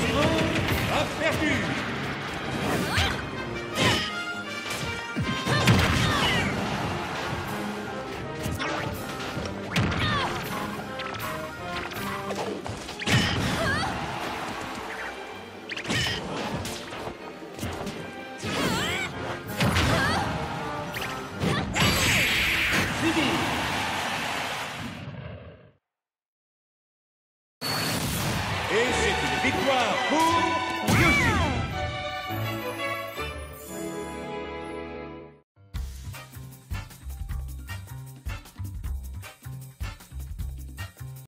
suivant, passe Victoire pour